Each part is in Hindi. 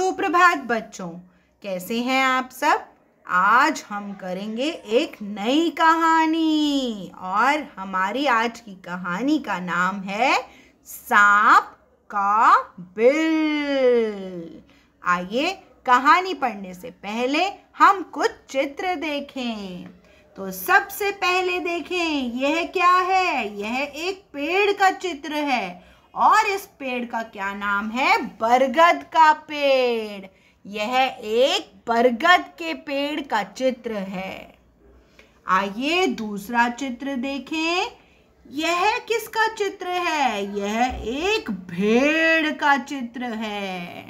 सुप्रभात बच्चों, कैसे हैं आप सब? आज हम करेंगे एक नई कहानी और हमारी आज की कहानी का नाम है सांप का बिल। आइए कहानी पढ़ने से पहले हम कुछ चित्र देखें। तो सबसे पहले देखें, यह क्या है? यह एक पेड़ का चित्र है। और इस पेड़ का क्या नाम है? बरगद का पेड़। यह एक बरगद के पेड़ का चित्र है। आइए दूसरा चित्र देखें। यह किसका चित्र है? यह एक भेड़ का चित्र है।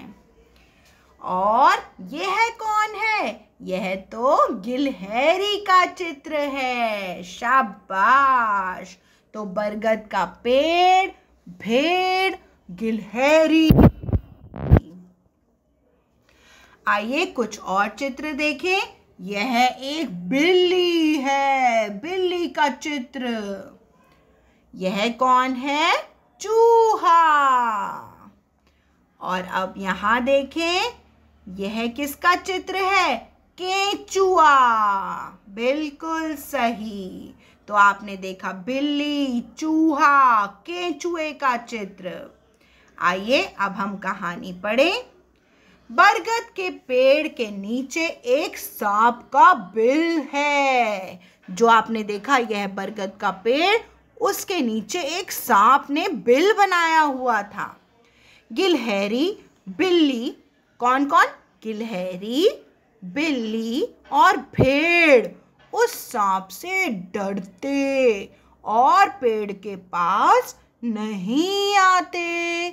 और यह कौन है? यह तो गिलहरी का चित्र है। शाबाश! तो बरगद का पेड़ भेड़ गिलहरी। आइए कुछ और चित्र देखें। यह एक बिल्ली है, बिल्ली का चित्र। यह कौन है? चूहा। और अब यहाँ देखें, यह किसका चित्र है? केचुआ। बिल्कुल सही। तो आपने देखा बिल्ली, चूहा, केचुए का चित्र। आइए, अब हम कहानी पढ़े। बरगद के पेड़ के नीचे एक सांप का बिल है। जो आपने देखा, यह बरगद का पेड़, उसके नीचे एक सांप ने बिल बनाया हुआ था। गिलहरी, बिल्ली कौन कौन गिलहरी, बिल्ली और भेड़। उस सांप से डरते और पेड़ के पास नहीं आते।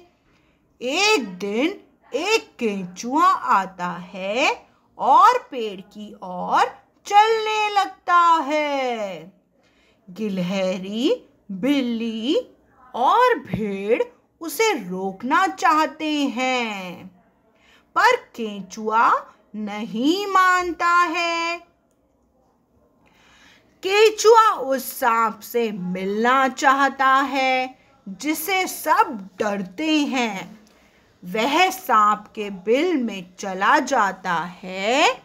एक दिन एक केंचुआ आता है और पेड़ की ओर चलने लगता है। गिलहरी, बिल्ली और भेड़ उसे रोकना चाहते हैं, पर केंचुआ नहीं मानता है। केचुआ उस सांप से मिलना चाहता है, जिसे सब डरते हैं। वह सांप के बिल में चला जाता है,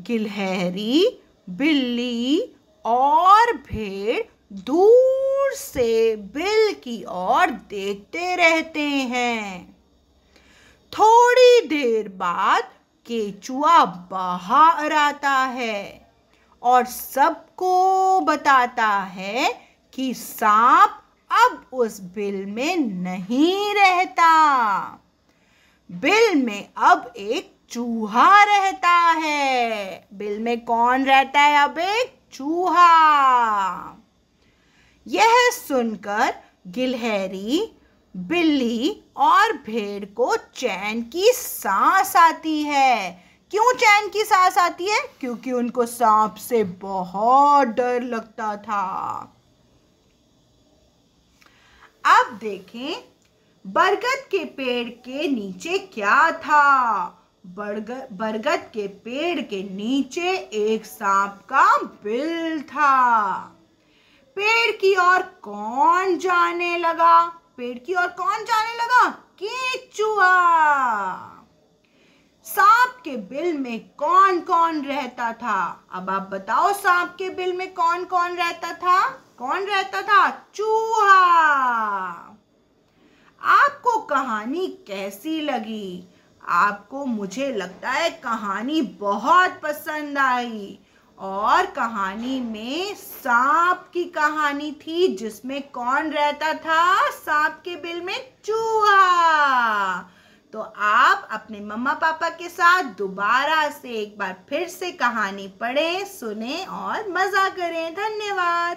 गिलहरी, बिल्ली और भेड़ दूर से बिल की ओर देखते रहते हैं। थोड़ी देर बाद केचुआ बाहर आता है। और सबको बताता है कि सांप अब उस बिल में नहीं रहता। बिल में अब एक चूहा रहता है। बिल में कौन रहता है अब एक चूहा? यह सुनकर गिलहरी, बिल्ली और भेड़ को चैन की सांस आती है। क्यों चैन की सांस आती है? क्योंकि उनको सांप से बहुत डर लगता था। अब देखें, बरगद के पेड़ के नीचे क्या था? बरगद के पेड़ के नीचे एक सांप का बिल था। पेड़ की ओर कौन जाने लगा? पेड़ की ओर कौन जाने लगा? केचुआ। सांप के बिल में कौन कौन रहता था? अब आप बताओ सांप के बिल में कौन कौन रहता था? कौन रहता था? चूहा। आपको कहानी कैसी लगी? आपको मुझे लगता है कहानी बहुत पसंद आई। और कहानी में सांप की कहानी थी जिसमें कौन रहता था? सांप के बिल में चूहा। तो आप अपने मम्मा पापा के साथ दोबारा से एक बार फिर से कहानी पढ़ें, सुने और मज़ा करें। धन्यवाद।